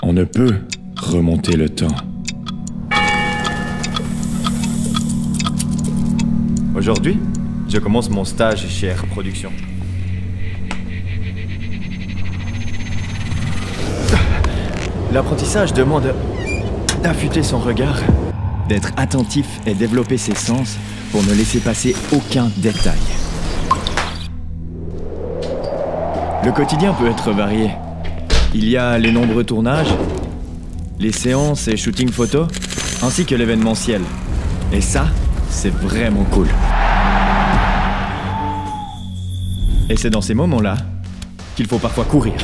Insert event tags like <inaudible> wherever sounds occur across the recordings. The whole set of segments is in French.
On ne peut remonter le temps. Aujourd'hui, je commence mon stage chez Air Production. L'apprentissage demande d'affûter son regard, d'être attentif et développer ses sens pour ne laisser passer aucun détail. Le quotidien peut être varié. Il y a les nombreux tournages, les séances et shootings photos, ainsi que l'événementiel. Et ça, c'est vraiment cool. Et c'est dans ces moments-là qu'il faut parfois courir.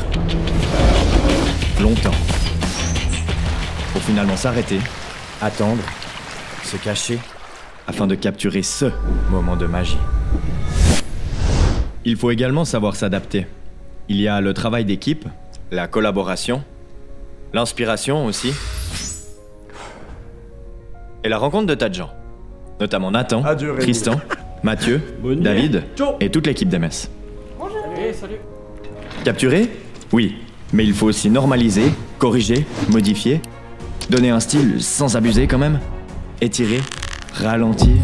Longtemps. Pour finalement s'arrêter, attendre, se cacher, afin de capturer ce moment de magie. Il faut également savoir s'adapter. Il y a le travail d'équipe, la collaboration, l'inspiration aussi, et la rencontre de tas de gens, notamment Nathan, Adieu, Rémi. Tristan, Mathieu, <laughs> Bonne. David Ciao. et toute l'équipe d'MS. Salut. Capturer Oui, mais il faut aussi normaliser, corriger, modifier, donner un style sans abuser quand même, étirer, ralentir,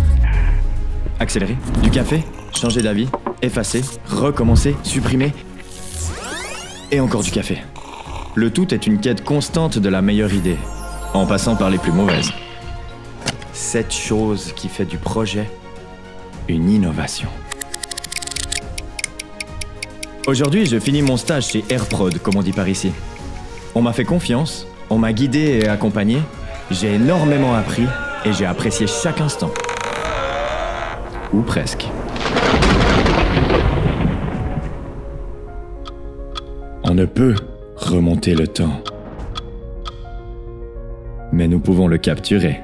accélérer, du café, changer d'avis, effacer, recommencer, supprimer, et encore du café. Le tout est une quête constante de la meilleure idée, en passant par les plus mauvaises. Cette chose qui fait du projet une innovation. Aujourd'hui, je finis mon stage chez AirProd, comme on dit par ici. On m'a fait confiance, on m'a guidé et accompagné, j'ai énormément appris et j'ai apprécié chaque instant. Ou presque. On ne peut remonter le temps. Mais nous pouvons le capturer.